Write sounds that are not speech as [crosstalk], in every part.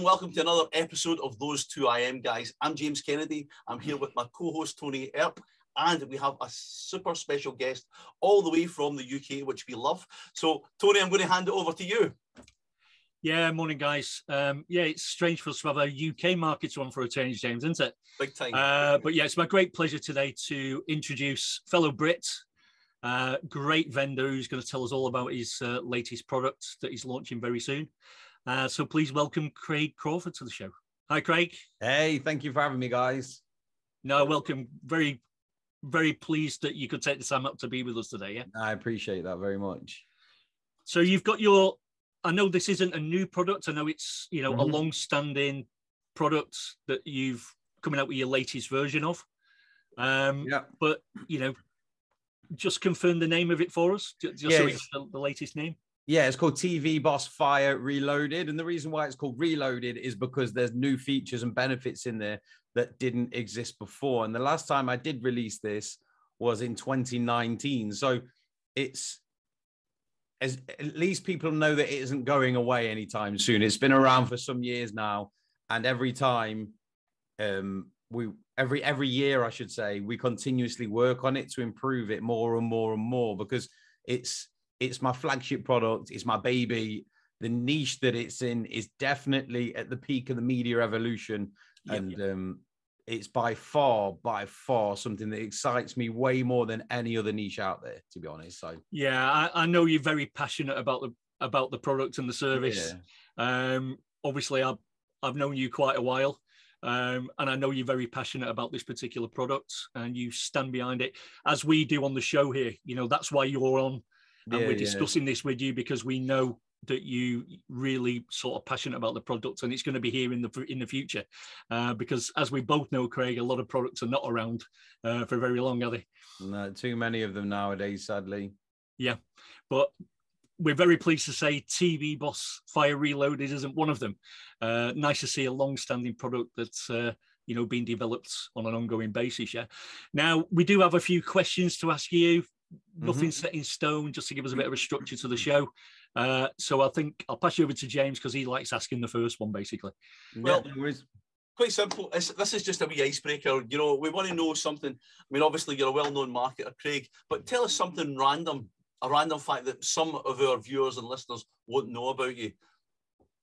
and welcome to another episode of Those Two IM Guys. I'm James Kennedy. I'm here with my co host Tony Earp, and we have a super special guest all the way from the UK, which we love. So, Tony, I'm going to hand it over to you. Yeah, morning, guys. Um, yeah, it's strange for us to have a UK markets one for a change, James, isn't it? Big time. Uh, but yeah, it's my great pleasure today to introduce fellow Brit, uh, great vendor who's going to tell us all about his uh, latest product that he's launching very soon. Uh, so please welcome Craig Crawford to the show. Hi, Craig. Hey, thank you for having me, guys. No, welcome. Very, very pleased that you could take the time up to be with us today. Yeah, I appreciate that very much. So you've got your. I know this isn't a new product. I know it's you know mm-hmm. a long-standing product that you've coming out with your latest version of. Um, yeah. But you know, just confirm the name of it for us, just yeah, so the, the latest name. Yeah, it's called TV Boss Fire Reloaded. And the reason why it's called Reloaded is because there's new features and benefits in there that didn't exist before. And the last time I did release this was in 2019. So it's as at least people know that it isn't going away anytime soon. It's been around for some years now. And every time um we every every year, I should say, we continuously work on it to improve it more and more and more because it's it's my flagship product. It's my baby. The niche that it's in is definitely at the peak of the media evolution, yep, and yep. Um, it's by far, by far something that excites me way more than any other niche out there. To be honest, so yeah, I, I know you're very passionate about the about the product and the service. Yeah. Um, obviously, I've I've known you quite a while. Um, and I know you're very passionate about this particular product and you stand behind it as we do on the show here. You know, that's why you're on and yeah, we're discussing yeah. this with you because we know that you really sort of passionate about the product and it's going to be here in the in the future. Uh, because as we both know craig a lot of products are not around uh, for very long are they? No too many of them nowadays sadly. Yeah but we're very pleased to say tv boss fire reloaded isn't one of them. Uh, nice to see a long-standing product that's uh, you know being developed on an ongoing basis yeah. Now we do have a few questions to ask you nothing mm-hmm. set in stone, just to give us a bit of a structure to the show. Uh, so I think I'll pass you over to James because he likes asking the first one, basically. Well, quite simple. It's, this is just a wee icebreaker. You know, we want to know something. I mean, obviously, you're a well-known marketer, Craig, but tell us something random, a random fact that some of our viewers and listeners won't know about you.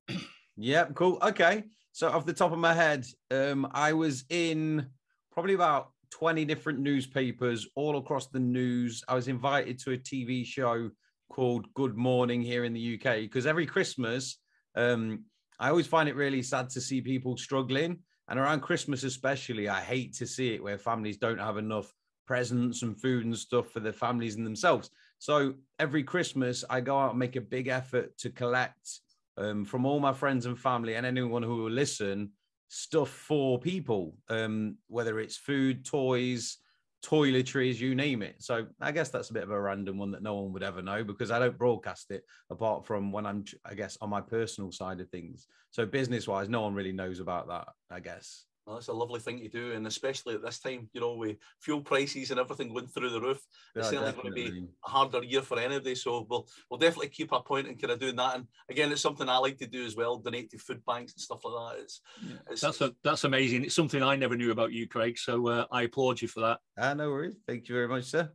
[clears throat] Yeah, cool. Okay. So off the top of my head, um, I was in probably about 20 different newspapers all across the news. I was invited to a TV show called Good Morning here in the UK because every Christmas, um, I always find it really sad to see people struggling. And around Christmas, especially, I hate to see it where families don't have enough presents and food and stuff for their families and themselves. So every Christmas, I go out and make a big effort to collect um, from all my friends and family and anyone who will listen stuff for people, um, whether it's food, toys, toiletries, you name it. So I guess that's a bit of a random one that no one would ever know because I don't broadcast it apart from when I'm, I guess, on my personal side of things. So business wise, no one really knows about that, I guess. Well, that's a lovely thing to do, and especially at this time, you know, with fuel prices and everything going through the roof, it's certainly definitely. going to be a harder year for anybody. So we'll we'll definitely keep our point and kind of doing that. And again, it's something I like to do as well, donate to food banks and stuff like that. It's, yeah. it's that's a, that's amazing. It's something I never knew about you, Craig. So uh, I applaud you for that. Ah, no worries. Thank you very much, sir.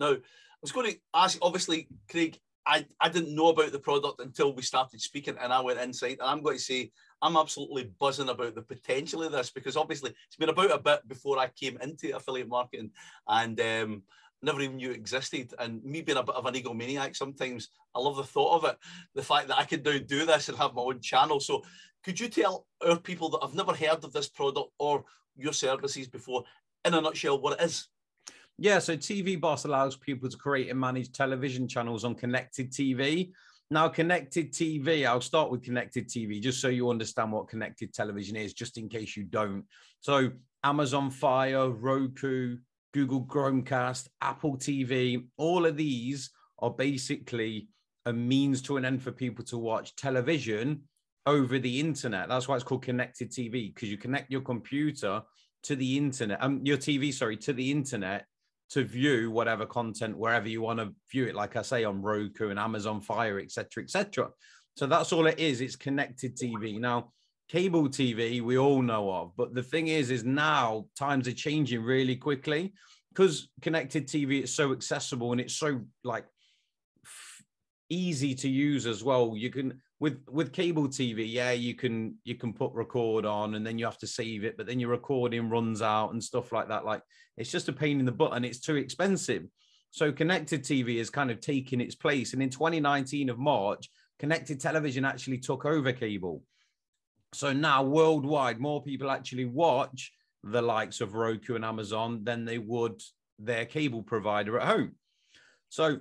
Now, I was going to ask, obviously, Craig, I, I didn't know about the product until we started speaking and I went inside. And I'm going to say I'm absolutely buzzing about the potential of this because obviously it's been about a bit before I came into affiliate marketing and um, never even knew it existed. And me being a bit of an egomaniac, sometimes I love the thought of it, the fact that I can now do this and have my own channel. So could you tell our people that have never heard of this product or your services before, in a nutshell, what it is? Yeah, so TV Boss allows people to create and manage television channels on connected TV. Now, connected TV, I'll start with connected TV just so you understand what connected television is, just in case you don't. So, Amazon Fire, Roku, Google Chromecast, Apple TV, all of these are basically a means to an end for people to watch television over the internet. That's why it's called connected TV because you connect your computer to the internet, um, your TV, sorry, to the internet to view whatever content wherever you want to view it like i say on roku and amazon fire etc etc so that's all it is it's connected tv now cable TV we all know of, but the thing is, is now times are changing really quickly. Because connected TV is so accessible and it's so like easy to use as well. You can with with cable TV, yeah, you can you can put record on and then you have to save it, but then your recording runs out and stuff like that. Like it's just a pain in the butt and it's too expensive. So connected TV is kind of taking its place. And in 2019 of March, connected television actually took over cable. So now worldwide, more people actually watch the likes of Roku and Amazon than they would their cable provider at home. So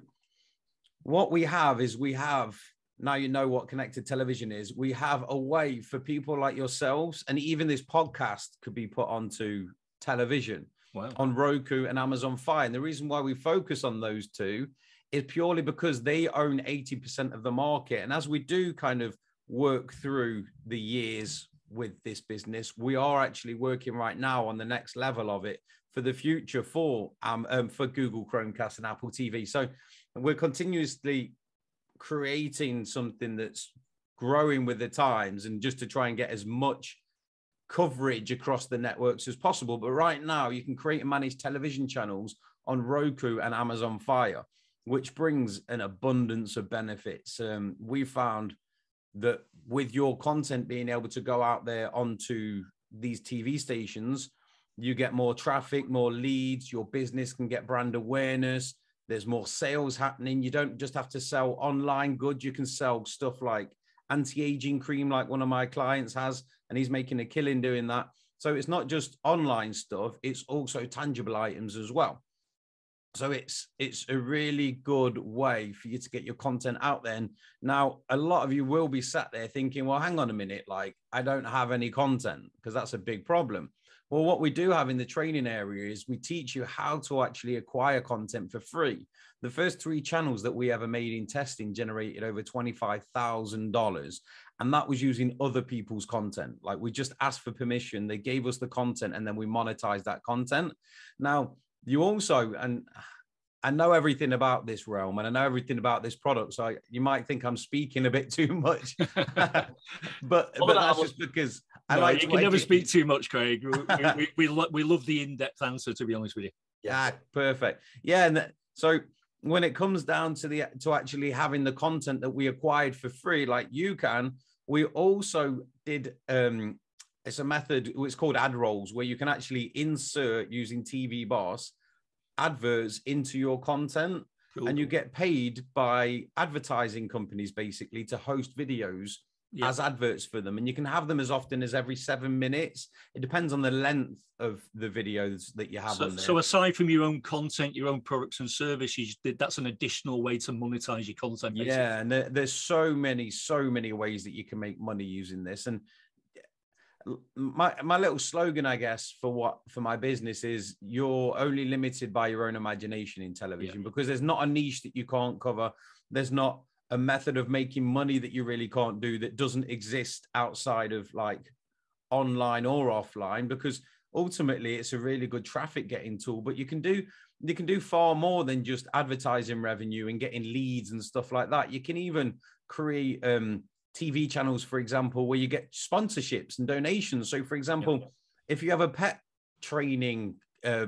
what we have is we have now you know what connected television is. We have a way for people like yourselves, and even this podcast could be put onto television wow. on Roku and Amazon Fire. And the reason why we focus on those two is purely because they own 80% of the market. And as we do kind of work through the years with this business, we are actually working right now on the next level of it for the future for um, um for Google Chromecast and Apple TV. So we're continuously creating something that's growing with the times and just to try and get as much coverage across the networks as possible. But right now, you can create and manage television channels on Roku and Amazon Fire, which brings an abundance of benefits. Um, we found that with your content being able to go out there onto these TV stations, you get more traffic, more leads, your business can get brand awareness. There's more sales happening. You don't just have to sell online goods, you can sell stuff like anti aging cream, like one of my clients has and he's making a killing doing that. So it's not just online stuff; it's also tangible items as well. So it's it's a really good way for you to get your content out there. And now a lot of you will be sat there thinking, well, hang on a minute, like I don't have any content because that's a big problem. Well, what we do have in the training area is we teach you how to actually acquire content for free. The first three channels that we ever made in testing generated over $25,000. And that was using other people's content. Like we just asked for permission, they gave us the content, and then we monetized that content. Now, you also, and I know everything about this realm and I know everything about this product. So I, you might think I'm speaking a bit too much, [laughs] [laughs] but, but that's just because I no, like you can never speak too much, Craig. We, we, we, lo- we love the in-depth answer, to be honest with you. Yeah, perfect. Yeah, and so when it comes down to the to actually having the content that we acquired for free, like you can, we also did. um It's a method. It's called ad rolls, where you can actually insert using TV Boss adverts into your content. Cool. And you get paid by advertising companies basically to host videos yeah. as adverts for them and you can have them as often as every seven minutes it depends on the length of the videos that you have so, so aside from your own content your own products and services that's an additional way to monetize your content basically. yeah and there, there's so many so many ways that you can make money using this and my my little slogan i guess for what for my business is you're only limited by your own imagination in television yeah. because there's not a niche that you can't cover there's not a method of making money that you really can't do that doesn't exist outside of like online or offline because ultimately it's a really good traffic getting tool but you can do you can do far more than just advertising revenue and getting leads and stuff like that you can even create um, tv channels for example where you get sponsorships and donations so for example yeah. if you have a pet training uh,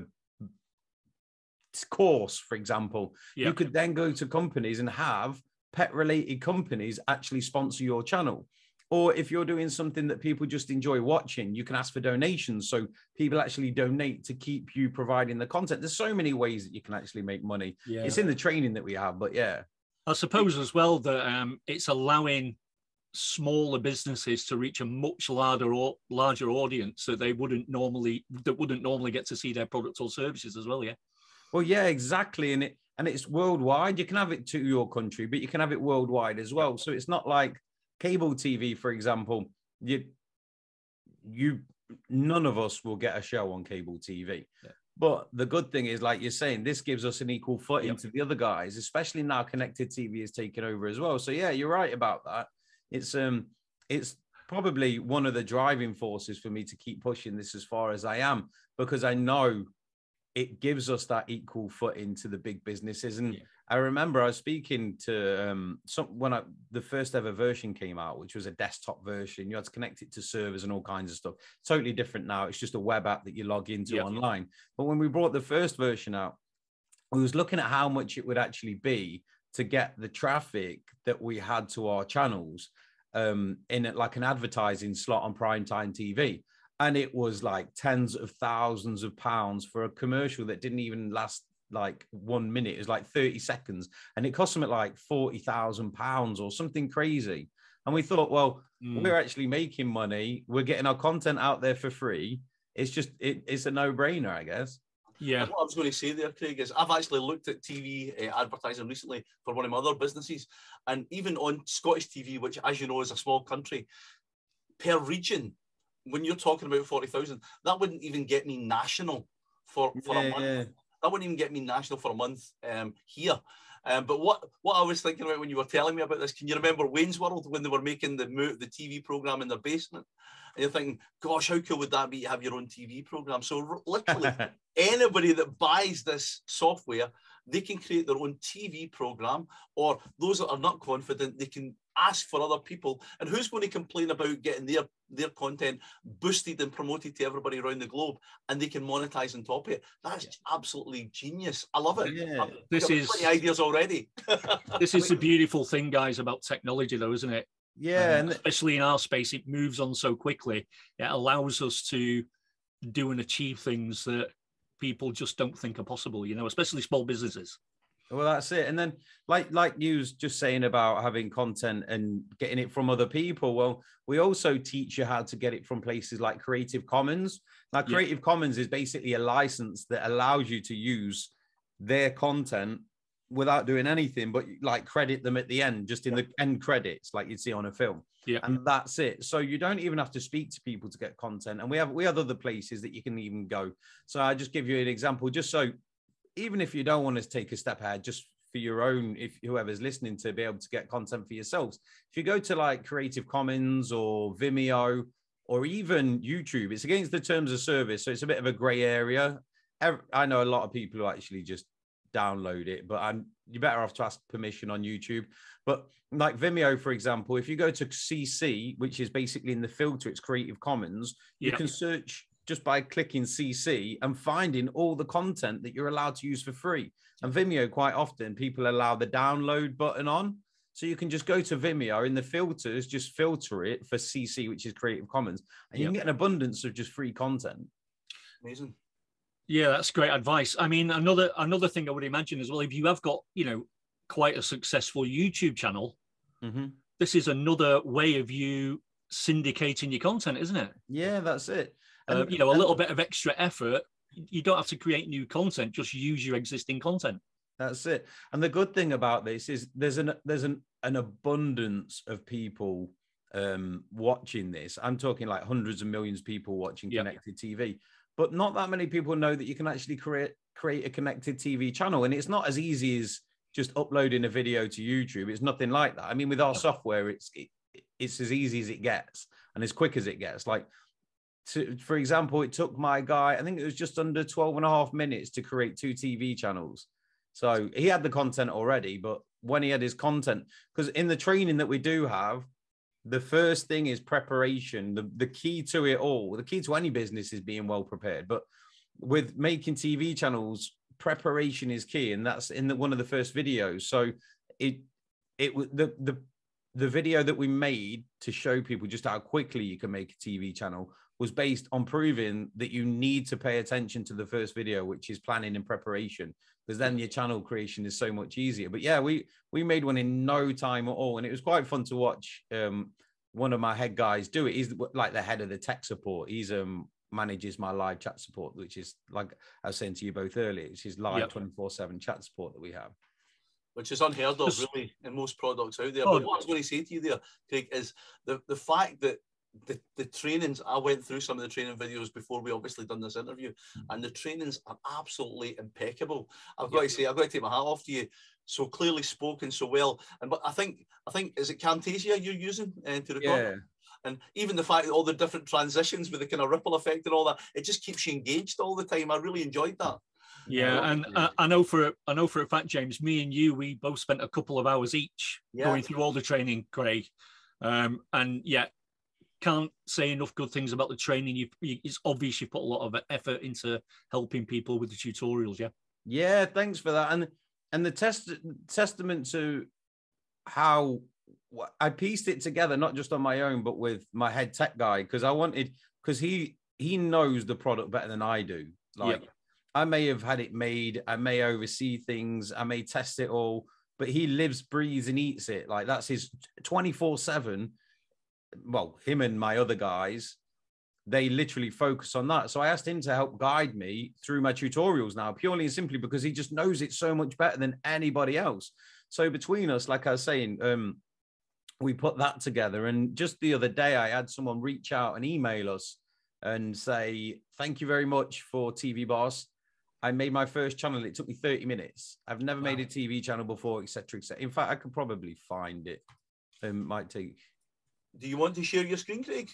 course for example yeah. you could then go to companies and have pet related companies actually sponsor your channel. Or if you're doing something that people just enjoy watching, you can ask for donations. So people actually donate to keep you providing the content. There's so many ways that you can actually make money. Yeah. It's in the training that we have, but yeah. I suppose as well that um, it's allowing smaller businesses to reach a much larger or larger audience that they wouldn't normally that wouldn't normally get to see their products or services as well. Yeah. Well, yeah, exactly. And it and it's worldwide. You can have it to your country, but you can have it worldwide as well. So it's not like cable TV, for example. You, you, none of us will get a show on cable TV. Yeah. But the good thing is, like you're saying, this gives us an equal footing yep. to the other guys, especially now connected TV is taking over as well. So yeah, you're right about that. It's um, it's probably one of the driving forces for me to keep pushing this as far as I am because I know it gives us that equal footing to the big businesses. And yeah. I remember I was speaking to um, some when I, the first ever version came out, which was a desktop version. You had to connect it to servers and all kinds of stuff. Totally different now. It's just a web app that you log into yeah. online. But when we brought the first version out, we was looking at how much it would actually be to get the traffic that we had to our channels um, in like an advertising slot on primetime TV and it was like tens of thousands of pounds for a commercial that didn't even last like one minute. It was like 30 seconds and it cost them at like 40,000 pounds or something crazy. And we thought, well, mm. we're actually making money. We're getting our content out there for free. It's just, it, it's a no brainer, I guess. Yeah. And what I was going to say there, Craig, is I've actually looked at TV uh, eh, advertising recently for one of my other businesses. And even on Scottish TV, which, as you know, is a small country, per region, when you're talking about 40,000, that wouldn't even get me national for, for yeah, a month. Yeah. That wouldn't even get me national for a month um, here. Um, but what, what I was thinking about when you were telling me about this, can you remember Wayne's World when they were making the the TV program in their basement? And you're thinking, gosh, how cool would that be to have your own TV program? So literally, [laughs] anybody that buys this software, they can create their own TV program, or those that are not confident, they can ask for other people. And who's going to complain about getting their their content boosted and promoted to everybody around the globe, and they can monetize on top of it? That's yeah. absolutely genius. I love it. Yeah. this is ideas already. [laughs] this is the beautiful thing, guys, about technology, though, isn't it? Yeah, um, especially in our space, it moves on so quickly. It allows us to do and achieve things that people just don't think are possible. You know, especially small businesses. Well, that's it. And then, like like you was just saying about having content and getting it from other people. Well, we also teach you how to get it from places like Creative Commons. Now, Creative yeah. Commons is basically a license that allows you to use their content without doing anything, but like credit them at the end, just in yeah. the end credits, like you'd see on a film. Yeah. And that's it. So you don't even have to speak to people to get content. And we have we have other places that you can even go. So I just give you an example, just so even if you don't want to take a step ahead, just for your own, if whoever's listening to be able to get content for yourselves. If you go to like Creative Commons or Vimeo or even YouTube, it's against the terms of service. So it's a bit of a gray area. I know a lot of people who actually just download it, but I'm you're better off to ask permission on YouTube. But like Vimeo, for example, if you go to CC, which is basically in the filter, it's Creative Commons, you can search just by clicking CC and finding all the content that you're allowed to use for free. And Vimeo, quite often, people allow the download button on. So you can just go to Vimeo in the filters, just filter it for CC, which is Creative Commons, and you yep. can get an abundance of just free content. Amazing. Yeah, that's great advice. I mean, another another thing I would imagine as well, if you have got you know quite a successful YouTube channel, mm-hmm. this is another way of you syndicating your content, isn't it? Yeah, that's it. Uh, you know, a little bit of extra effort. You don't have to create new content; just use your existing content. That's it. And the good thing about this is there's an there's an an abundance of people um, watching this. I'm talking like hundreds of millions of people watching yep. connected TV, but not that many people know that you can actually create create a connected TV channel, and it's not as easy as just uploading a video to YouTube. It's nothing like that. I mean, with our software, it's it, it's as easy as it gets and as quick as it gets. Like to, for example, it took my guy, I think it was just under 12 and a half minutes to create two TV channels. So he had the content already, but when he had his content, because in the training that we do have, the first thing is preparation. The, the key to it all, the key to any business is being well prepared. But with making TV channels, preparation is key. And that's in the, one of the first videos. So it, it the, the, the video that we made to show people just how quickly you can make a TV channel was based on proving that you need to pay attention to the first video, which is planning and preparation, because then your channel creation is so much easier. But yeah, we we made one in no time at all, and it was quite fun to watch. Um, one of my head guys do it. He's like the head of the tech support. He's um manages my live chat support, which is like I was saying to you both earlier, it's his live twenty four seven chat support that we have which is unheard of really in most products out there. Oh, but what I was going to say to you there, Craig, is the, the fact that the, the trainings I went through some of the training videos before we obviously done this interview, mm-hmm. and the trainings are absolutely impeccable. I've got to say, I've got to take my hat off to you. So clearly spoken so well, and but I think I think is it Camtasia you're using uh, to record? Yeah. And even the fact that all the different transitions with the kind of ripple effect and all that, it just keeps you engaged all the time. I really enjoyed that. Yeah, and I, I, know for I know for a fact, James, me and you, we both spent a couple of hours each yeah. going through all the training, Craig. Um, and yeah, can't say enough good things about the training. You, it's obvious you put a lot of effort into helping people with the tutorials. Yeah. Yeah, thanks for that. And and the test testament to how I pieced it together, not just on my own, but with my head tech guy, because I wanted because he he knows the product better than I do. Like yep. I may have had it made, I may oversee things, I may test it all, but he lives, breathes, and eats it. Like that's his 24 7. Well, him and my other guys, they literally focus on that. So I asked him to help guide me through my tutorials now, purely and simply because he just knows it so much better than anybody else. So between us, like I was saying, um, we put that together. And just the other day, I had someone reach out and email us and say, Thank you very much for TV Boss. I made my first channel. It took me 30 minutes. I've never wow. made a TV channel before, etc. etc. In fact, I could probably find it. It might take. Do you want to share your screen, Craig?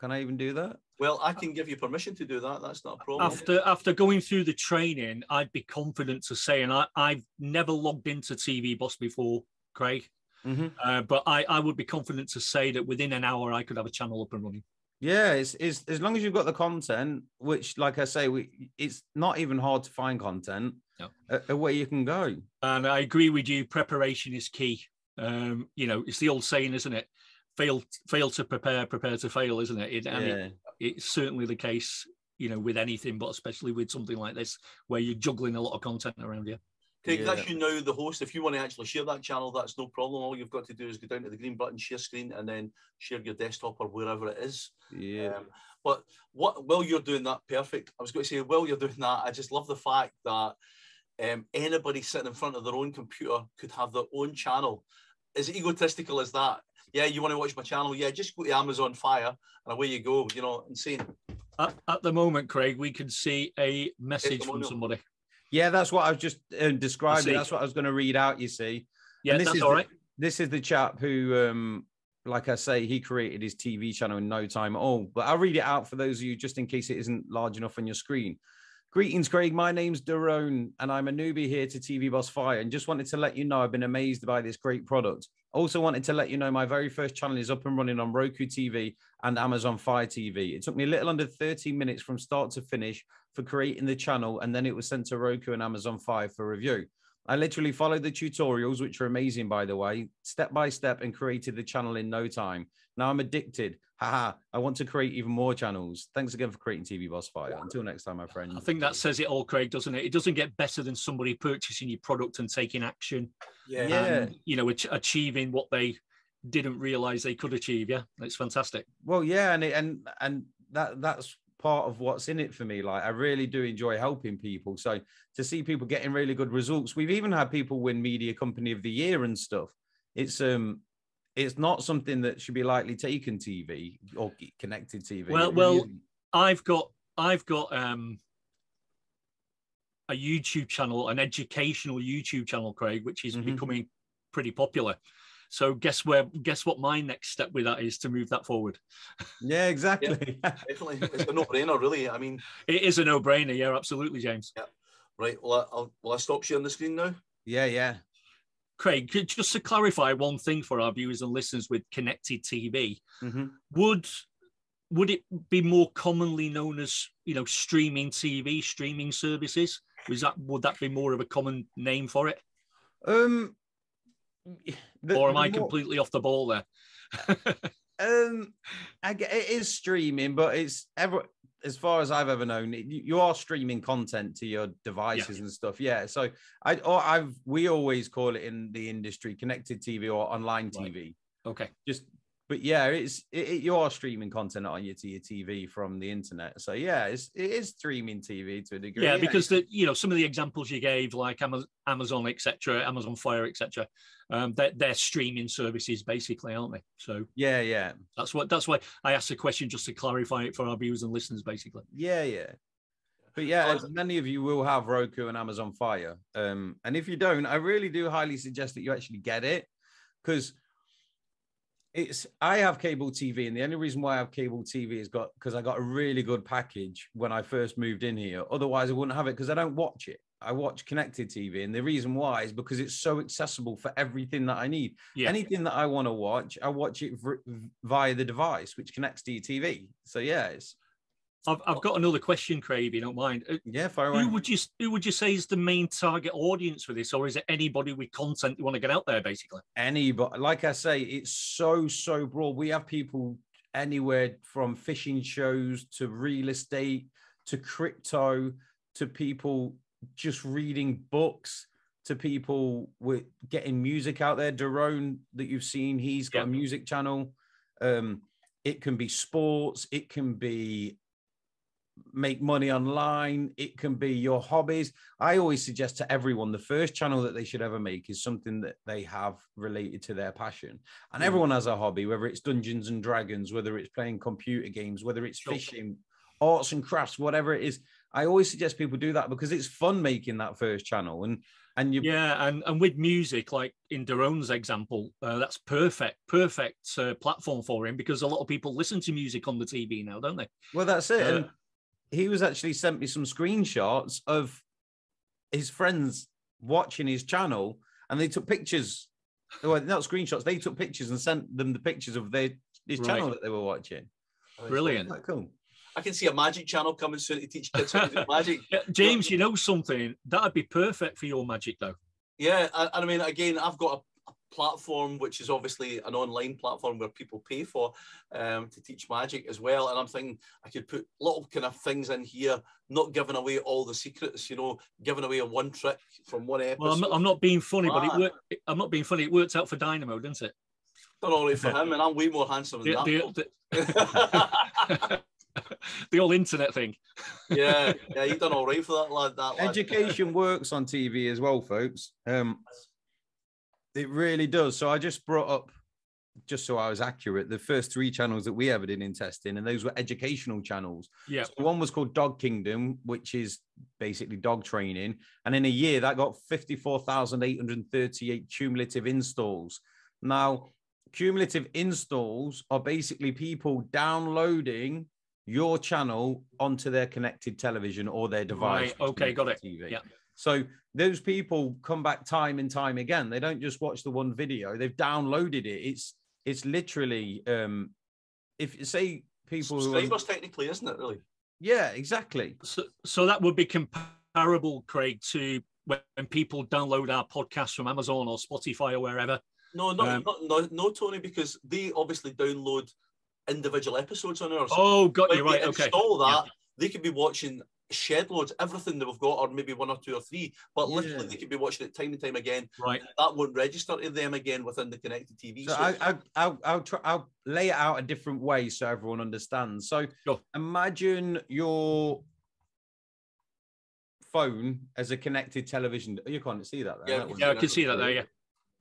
Can I even do that? Well, I can give you permission to do that. That's not a problem. After after going through the training, I'd be confident to say, and I, I've never logged into TV Boss before, Craig. Mm-hmm. Uh, but I, I would be confident to say that within an hour I could have a channel up and running. Yeah, it's, it's as long as you've got the content, which, like I say, we it's not even hard to find content. No. where you can go. And I agree with you. Preparation is key. Um, you know, it's the old saying, isn't it? Fail, fail to prepare, prepare to fail, isn't it? it and yeah. it, it's certainly the case. You know, with anything, but especially with something like this, where you're juggling a lot of content around you. Craig, yeah. that's you now the host. If you want to actually share that channel, that's no problem. All you've got to do is go down to the green button, share screen, and then share your desktop or wherever it is. Yeah. Um, but what while you're doing that, perfect. I was going to say while you're doing that, I just love the fact that um, anybody sitting in front of their own computer could have their own channel. As egotistical as that. Yeah, you want to watch my channel? Yeah, just go to Amazon Fire and away you go. You know, insane. At, at the moment, Craig, we can see a message from somebody. Yeah, that's what I was just uh, describing. That's what I was going to read out. You see. Yeah, and this that's is all right. this is the chap who, um, like I say, he created his TV channel in no time at all. But I'll read it out for those of you just in case it isn't large enough on your screen. Greetings, Craig. My name's Daron, and I'm a newbie here to TV Boss Fire. And just wanted to let you know I've been amazed by this great product. Also, wanted to let you know my very first channel is up and running on Roku TV and Amazon Fire TV. It took me a little under 30 minutes from start to finish for creating the channel, and then it was sent to Roku and Amazon Fire for review. I literally followed the tutorials, which are amazing, by the way, step by step, and created the channel in no time. Now I'm addicted. Haha, I want to create even more channels. Thanks again for creating TV Boss Fire. Until next time, my friend. I think that says it all, Craig, doesn't it? It doesn't get better than somebody purchasing your product and taking action. Yeah. And, you know, achieving what they didn't realize they could achieve. Yeah. It's fantastic. Well, yeah. And, it, and, and that, that's part of what's in it for me. Like I really do enjoy helping people. So to see people getting really good results, we've even had people win media company of the year and stuff. It's um it's not something that should be lightly taken TV or connected TV. Well, well, I've got I've got um a YouTube channel, an educational YouTube channel, Craig, which is mm-hmm. becoming pretty popular. So guess where? Guess what? My next step with that is to move that forward. [laughs] Yeah, exactly. Yeah, definitely, it's a no-brainer, really. I mean, it is a no-brainer. Yeah, absolutely, James. Yeah. Right. Well, I'll, will I stop sharing the screen now? Yeah, yeah. Craig, just to clarify one thing for our viewers and listeners with connected TV, mm-hmm. would would it be more commonly known as you know streaming TV, streaming services? Was that would that be more of a common name for it? Um, the, or am I more, completely off the ball there? [laughs] um, I, it is streaming, but it's ever as far as I've ever known, you are streaming content to your devices yeah. and stuff. Yeah. So I, or I've, we always call it in the industry connected TV or online TV. Right. Okay. Just but yeah, it's it, it, you are streaming content on your to your TV from the internet. So yeah, it's it is streaming TV to a degree. Yeah, because the you know some of the examples you gave, like Amazon, etc., Amazon Fire, etc., um, they're, they're streaming services basically, aren't they? So yeah, yeah, that's what that's why I asked the question just to clarify it for our viewers and listeners, basically. Yeah, yeah. But yeah, as many of you will have Roku and Amazon Fire. Um, and if you don't, I really do highly suggest that you actually get it because it's I have cable TV, and the only reason why I have cable TV is got because I got a really good package when I first moved in here. Otherwise, I wouldn't have it because I don't watch it. I watch connected TV, and the reason why is because it's so accessible for everything that I need. Yeah. Anything that I want to watch, I watch it v- via the device, which connects to your TV. So yeah, it's I've, I've got another question, Craig. If you don't mind, Uh, yeah, fire away. who would you who would you say is the main target audience for this, or is it anybody with content you want to get out there, basically? Anybody, like i say it's so so broad we have people anywhere from fishing shows to real estate to crypto to people just reading books to people with getting music out there Daron that you've seen he's got a music channel um it can be sports it can be make money online it can be your hobbies I always suggest to everyone the first channel that they should ever make is something that they have related to their passion. And Mm. everyone has a hobby, whether it's Dungeons and Dragons, whether it's playing computer games, whether it's fishing, arts and crafts, whatever it is. I always suggest people do that because it's fun making that first channel. And and you Yeah, and and with music, like in Daron's example, uh, that's perfect, perfect uh, platform for him because a lot of people listen to music on the TV now, don't they? well, that's it. Uh, he was actually sent me some screenshots of his friends watching his channel and they took pictures. Well, not screenshots, they took pictures and sent them the pictures of their his Right. channel that they were watching. Oh, Brilliant. Isn't that cool? I can see a magic channel coming soon to teach kids how to do [laughs] magic. Yeah, James, you know something that'd be perfect for your magic, though. Yeah, and, and I mean, again, I've got a, a platform which is obviously an online platform where people pay for um, to teach magic as well. And I'm thinking I could put little kind of things in here, not giving away all the secrets, you know, giving away a one trick from one episode. Well, I'm not, I'm not being funny, but it Ah. worked. I'm not being funny. It worked out for Dynamo, didn't it? Done all right for him, and I'm way more handsome than The, that. the, the [laughs] old internet thing. yeah, yeah, you've done all right for that lad. That lad. Education works on TV as well, folks. Um, it really does. So I just brought up, just so I was accurate, the first three channels that we ever did in testing, and those were educational channels. Yeah. So one was called Dog Kingdom, which is basically dog training. And in a year, that got 54,838 cumulative installs. Now, cumulative installs are basically people downloading your channel onto their connected television or their device. Right, okay, got it. TV. Yeah. So those people come back time and time again. They don't just watch the one video; they've downloaded it. It's it's literally um, if say people who are, technically, isn't it? Really? yeah, exactly. So, so that would be comparable, Craig, to when people download our podcast from Amazon or Spotify or wherever. No, not, Um, not no, no, Tony, because they obviously download individual episodes on ours. Oh, got when you we right. Okay. install that, they could be watching shed loads, everything that we've got, or maybe one or two or three. But literally, Yeah. they could be watching it time and time again. Right. That won't register to them again within the connected TV. So I, I, I'll, I'll try. I'll lay it out a different way so everyone understands. So Sure. imagine your phone as a connected television. You can't see that. There. Yeah, That Yeah, I can see that there. Yeah.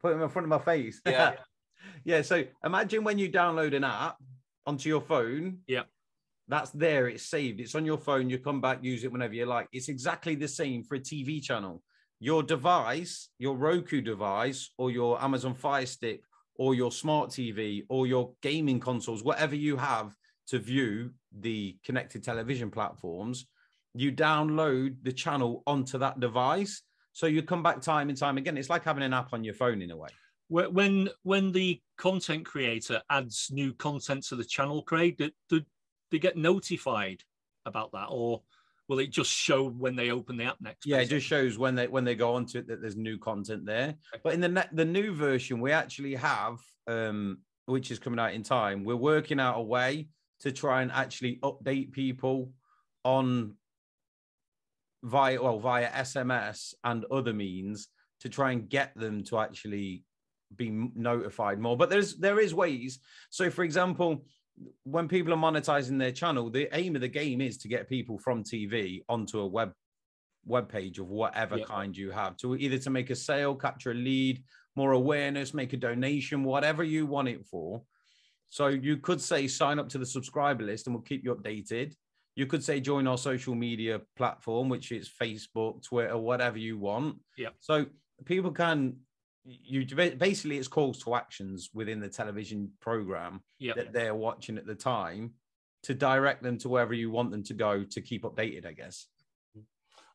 Put it in front of my face. Yeah. [laughs] yeah. So imagine when you download an app onto your phone. Yeah. That's there. It's saved. It's on your phone. You come back, use it whenever you like. It's exactly the same for a TV channel. Your device, your Roku device, or your Amazon Fire Stick, or your smart TV, or your gaming consoles, whatever you have to view the connected television platforms, you download the channel onto that device. So you come back time and time again. It's like having an app on your phone in a way. When when the content creator adds new content to the channel, Craig, do, do they get notified about that, or will it just show when they open the app next? Yeah, it just shows when they when they go onto it that there's new content there. But in the ne- the new version, we actually have, um, which is coming out in time. We're working out a way to try and actually update people on via well via SMS and other means to try and get them to actually be notified more. But there's there is ways. So, for example, when people are monetizing their channel, the aim of the game is to get people from TV onto a web web page of whatever Yeah. kind you have to either to make a sale, capture a lead, more awareness, make a donation, whatever you want it for. So you could say sign up to the subscriber list and we'll keep you updated. You could say join our social media platform, which is Facebook, Twitter, whatever you want. Yeah. So people can you basically it's calls to actions within the television program Yep. that they're watching at the time to direct them to wherever you want them to go to keep updated, I guess.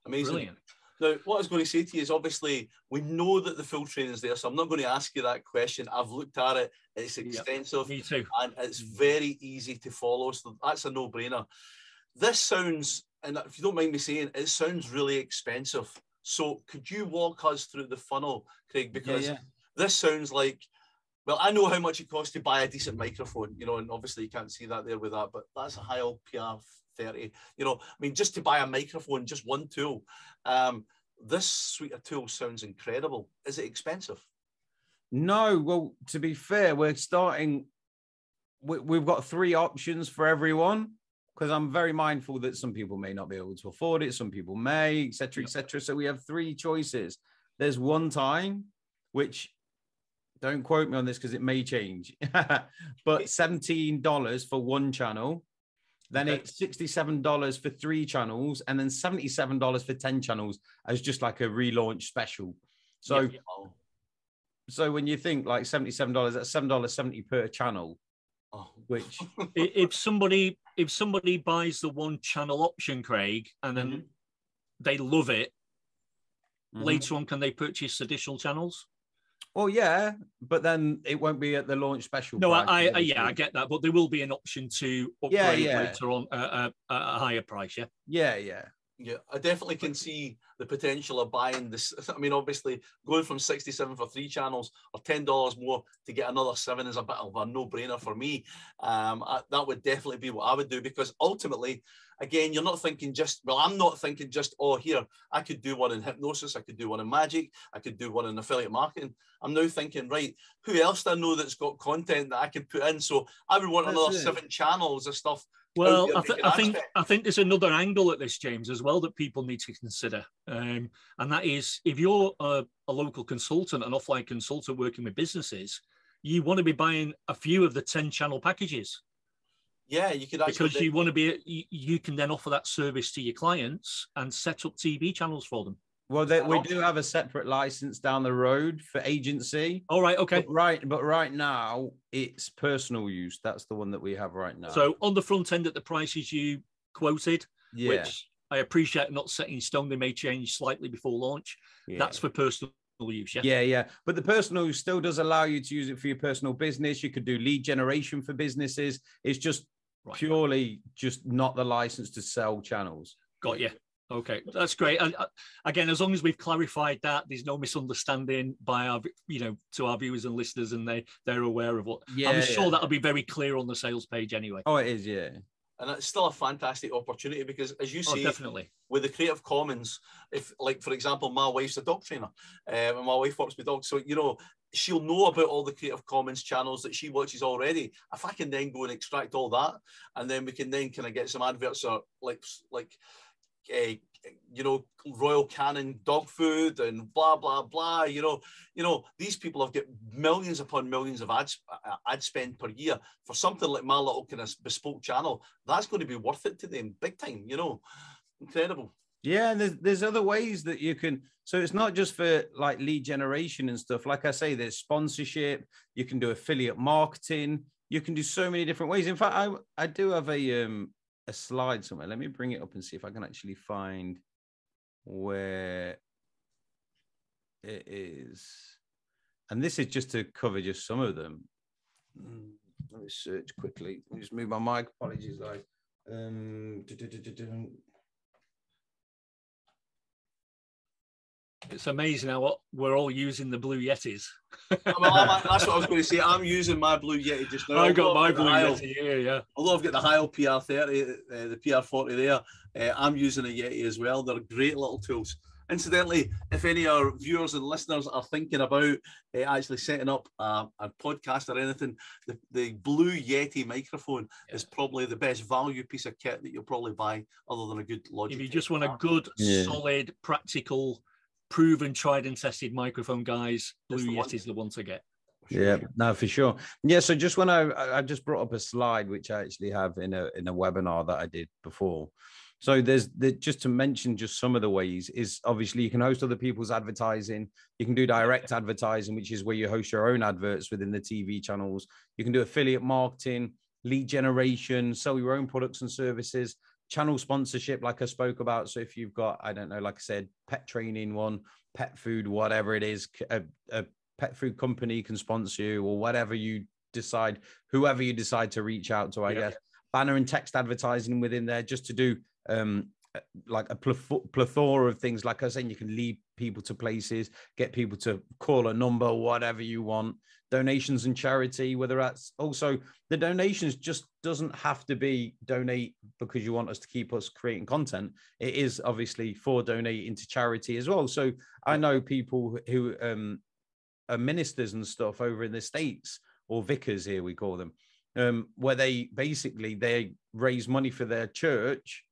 Amazing. Brilliant. Now, what I was going to say to you is obviously we know that the full training is there, so I'm not going to ask you that question. I've looked at it, it's Yep. extensive Me too. and it's very easy to follow. So that's a no brainer. This sounds, and if you don't mind me saying, it sounds really expensive. So could you walk us through the funnel, Craig? Because yeah. this sounds like, well, I know how much it costs to buy a decent microphone, you know, and obviously you can't see that there with that, but that's a Heil PR30. You know, I mean, just to buy a microphone, just one tool. Um, this suite of tools sounds incredible. Is it expensive? No, well, to be fair, we're starting. We, we've got three options for everyone because I'm very mindful that some people may not be able to afford it, some people may, etc., etc. So we have three choices. There's one time, which don't quote me on this because it may change, [laughs] but seventeen dollars for one channel. Then Okay. it's sixty-seven dollars for three channels, and then seventy-seven dollars for ten channels as just like a relaunch special. So Yep. Oh, so when you think like seventy-seven dollars, that's seven dollars seventy per channel, oh. which [laughs] if somebody if somebody buys the one channel option, Craig, and then Mhm. they love it, Mhm. later on can they purchase additional channels? Well, yeah, but then it won't be at the launch special. No, I, price, I, I yeah, I get that, but there will be an option to upgrade Yeah, yeah. later on at a, a, a higher price. Yeah, Yeah, yeah, Yeah, I definitely can see the potential of buying this. [laughs] I mean, obviously, going from 67 for three channels or $10 more to get another seven is a bit of a no brainer for me. Um, I, that would definitely be what I would do because ultimately, again, you're not thinking just, well, I'm not thinking just, oh, here, I could do one in hypnosis, I could do one in magic, I could do one in affiliate marketing. I'm now thinking, right, who else do I know that's got content that I could put in? So I would want That's another it. seven channels of stuff. Well, I, th- I think. I think there's another angle at this, James, as well that people need to consider, um, and that is if you're a, a local consultant, an offline consultant working with businesses, you want to be buying a few of the ten channel packages Yeah, you could actually. because you want to be you, you can then offer that service to your clients and set up TV channels for them. Well, they, we do have a separate license down the road for agency. All right, okay. But right, but right now it's personal use. That's the one that we have right now. So on the front end at the prices you quoted, yeah, which I appreciate not set in stone, they may change slightly before launch. yeah. That's for personal use, yeah. Yeah, yeah. But the personal use still does allow you to use it for your personal business. You could do lead generation for businesses. It's just Right. purely just not the license to sell channels. Got you. Okay, that's great. And uh, again, as long as we've clarified that, there's no misunderstanding by our, you know, to our viewers and listeners, and they they're aware of what. Yeah, I'm sure yeah. that'll be very clear on the sales page anyway. Oh, it is, yeah. and it's still a fantastic opportunity because, as you Oh, say, definitely. with the Creative Commons, if like for example, my wife's a dog trainer, um, and my wife works with dogs, so you know she'll know about all the Creative Commons channels that she watches already. If I can then go and extract all that, and then we can then kind of get some adverts or like like. You know, Royal Canin dog food and blah blah blah. You know, you know these people have got millions upon millions of ads uh, ad spend per year for something like my little kind of bespoke channel. That's going to be worth it to them big time. You know, incredible. Yeah, and there's there's other ways that you can. So it's not just for like lead generation and stuff. Like I say, there's sponsorship. You can do affiliate marketing. You can do so many different ways. In fact, I I do have a um a slide somewhere. Let me bring it up and see if I can actually find where it is. And this is just to cover just some of them. Mm, Let me search quickly. Let me just move my mic. Apologies, guys. Um, It's amazing how we're all using the blue Yetis. I'm, that's what I was going to say. I'm using my Blue Yeti just now. I got my blue Yeti here, yeah. Although I've got the Heil PR30, uh, the PR40 there, uh, I'm using a Yeti as well. They're great little tools. Incidentally, if any of our viewers and listeners are thinking about uh, actually setting up a, a podcast or anything, the, the Blue Yeti microphone is probably the best value piece of kit that you'll probably buy, other than a good Logitech. If you just want a good, Yeah. solid, practical, proven, tried and tested microphone, guys, That's blue the one. Yeti's the one to get. Yeah, no, for sure. Yeah, so just when I I- I just brought up a slide which I actually have in a in a webinar that I did before. So there's the just to mention just some of the ways is obviously you can host other people's advertising. You can do direct advertising, which is where you host your own adverts within the TV channels. You can do affiliate marketing, lead generation, sell your own products and services, channel sponsorship, like I spoke about. So if you've got, I don't know, like I said, pet training one, pet food, whatever it is, a, a pet food company can sponsor you or whatever you decide, whoever you decide to reach out to, I guess. Banner and text advertising within there just to do um, like a plethora of things. Like I was saying, you can lead people to places, get people to call a number, whatever you want. Donations and charity, whether that's also the donations just doesn't have to be donate because you want us to keep us creating content. It is obviously for donating to charity as well. So I know people who um, are ministers and stuff over in the states or vicars here we call them, um, where they basically they raise money for their church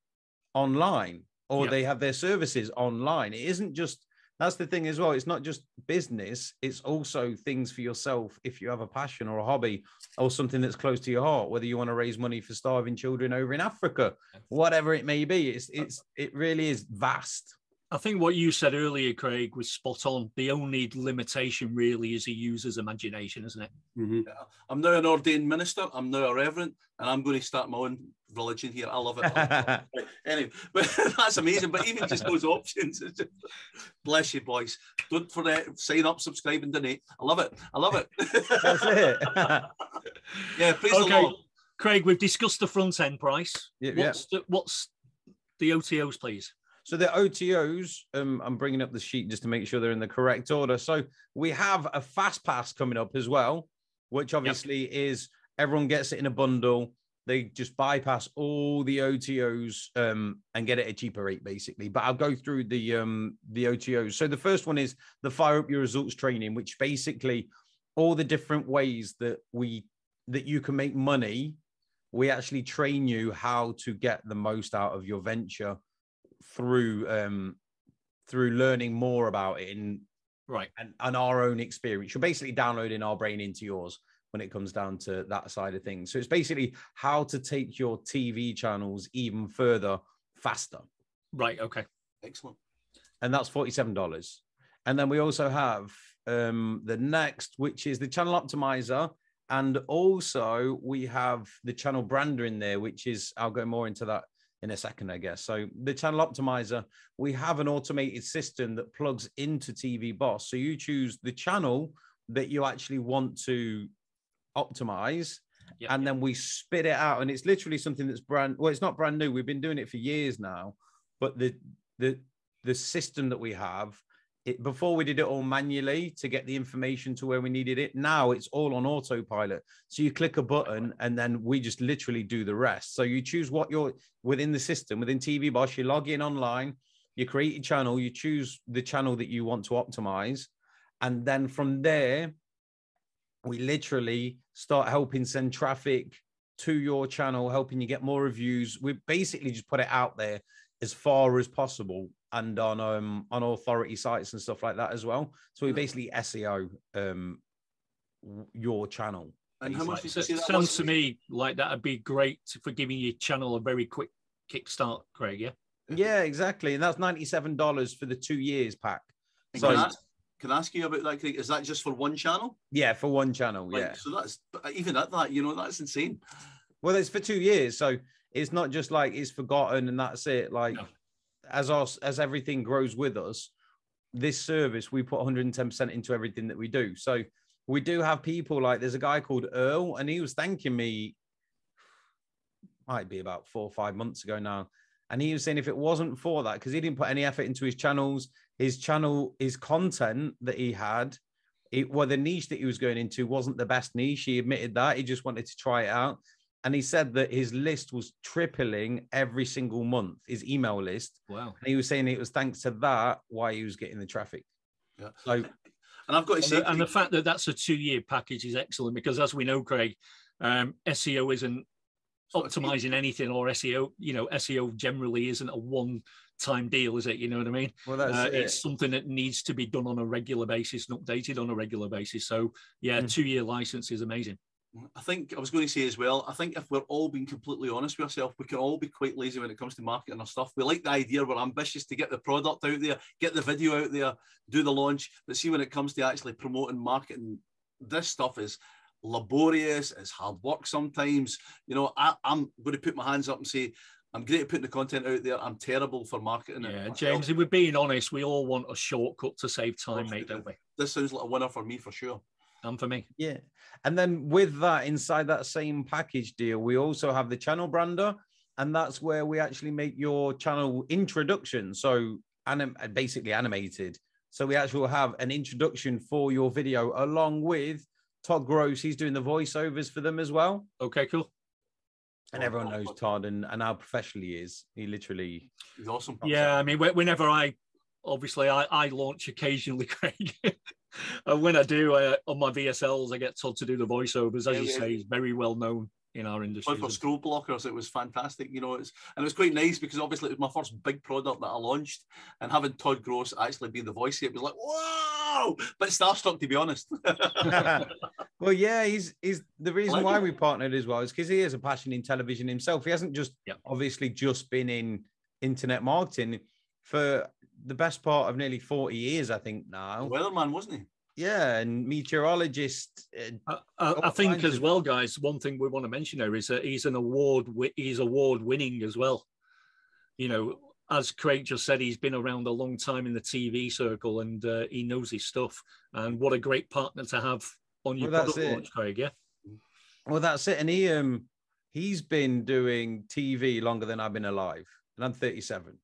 online or yep. they have their services online. It isn't just that's the thing as well. It's not just business, it's also things for yourself if you have a passion or a hobby or something that's close to your heart, whether you want to raise money for starving children over in Africa, whatever it may be. It's uh, it's it really is vast. I think what you said earlier, Craig, was spot on. The only limitation really is a user's imagination, isn't it? Mm-hmm. I'm now an ordained minister. I'm now a reverend, and I'm going to start my own religion here. I love it. [laughs] anyway, [laughs] but that's amazing. But even just those options, just, bless you, boys. Don't forget sign up, subscribe, and donate. I love it. I love it. that's it. [laughs] yeah, praise okay. the Lord. Craig, we've discussed the front end price. Yeah, what's yeah. the what's the OTOs, please? So the OTOs, um, I'm bringing up the sheet just to make sure they're in the correct order. So we have a fast pass coming up as well, which obviously yep. is everyone gets it in a bundle. They just bypass all the OTOs um, and get it at a cheaper rate, basically. But I'll go through the um, the OTOs. So the first one is the fire up your results training, which basically all the different ways that we that you can make money. We actually train you how to get the most out of your venture through um through learning more about it in right and, and our own experience. You're basically downloading our brain into yours when it comes down to that side of things. So it's basically how to take your TV channels even further faster. Right. Okay. Excellent. And that's $47. And then we also have um, the next, which is the channel optimizer. And also we have the channel brander in there, which is, I'll go more into that in a second, I guess. So the channel optimizer, we have an automated system that plugs into TV Boss. So you choose the channel that you actually want to optimize, yep, and yep. then we spit it out. And it's literally something that's brand well, it's not brand new. We've been doing it for years now, but the the the system that we have it, before we did it all manually to get the information to where we needed it. Now it's all on autopilot. So you click a button and then we just literally do the rest. So you choose what you're within the system, within TV Boss, you log in online, you create a channel, you choose the channel that you want to optimize. And then from there, we literally start helping send traffic to your channel, helping you get more reviews. We basically just put it out there as far as possible and on um on authority sites and stuff like that as well. So we basically SEO um your channel. And how much so, sounds to me like that'd be great for giving your channel a very quick kickstart, Craig. Yeah. Yeah, exactly. And that's ninety-seven dollars for the two years pack. so can I, can I ask you about that, Craig? Is that just for one channel? Yeah, for one channel. Like, yeah. So that's even at that, you know, that's insane. Well, it's for two years, so it's not just like it's forgotten and that's it. Like no as us as everything grows with us, this service we put 110% into everything that we do. So we do have people like there's a guy called Earl, and he was thanking me. Might be about four or five months ago now. And he was saying if it wasn't for that, because he didn't put any effort into his channels, his channel, his content that he had, it well, the niche that he was going into wasn't the best niche. He admitted that. He just wanted to try it out and he said that his list was tripling every single month, his email list. Wow. And he was saying it was thanks to that why he was getting the traffic. Yeah. So, and I've got to say, and the, and the fact that that's a two-year package is excellent because, as we know, Craig, um, SEO isn't optimizing anything, or SEO, you know, SEO generally isn't a one-time deal, is it? You know what I mean? Well, that's uh, it. it's something that needs to be done on a regular basis and updated on a regular basis. So, yeah, mm. two-year license is amazing. I think I was going to say as well. I think if we're all being completely honest with ourselves, we can all be quite lazy when it comes to marketing our stuff. We like the idea, we're ambitious to get the product out there, get the video out there, do the launch. But see, when it comes to actually promoting, marketing, this stuff is laborious. It's hard work sometimes. You know, I, am going to put my hands up and say. I'm great at putting the content out there. I'm terrible for marketing. Yeah, James, if we're being honest, we all want a shortcut to save time, mate, don't we? This sounds like a winner for me for sure and for me. Yeah. And then with that, inside that same package deal, we also have the channel brander, and that's where we actually make your channel introduction. So anim- basically animated. So we actually have an introduction for your video along with Todd Gross. He's doing the voiceovers for them as well. Okay, cool. And everyone knows Todd and, and how professional he is. He literally he's awesome. Yeah, I mean, whenever I obviously I, I launch occasionally, [laughs] Craig. [laughs] and when I do uh, on my VSLs, I get told to do the voiceovers. As yeah, you yeah. say, he's very well known in our industry. For scroll blockers, it was fantastic. You know, it's and it was quite nice because obviously it was my first big product that I launched, and having Todd Gross actually be the voice, it was like wow, but starstruck to be honest. [laughs] [laughs] well, yeah, he's he's the reason like why it. we partnered as well is because he has a passion in television himself. He hasn't just yep. obviously just been in internet marketing for the best part of nearly 40 years, I think now. Weatherman, wasn't he? Yeah, and meteorologist. Uh, I, I think as well, guys. One thing we want to mention there is that he's an award. He's award winning as well. You know, as Craig just said, he's been around a long time in the TV circle and uh, he knows his stuff. And what a great partner to have on your well, product launch, Craig. Yeah. Well, that's it. And he um he's been doing TV longer than I've been alive, and I'm 37.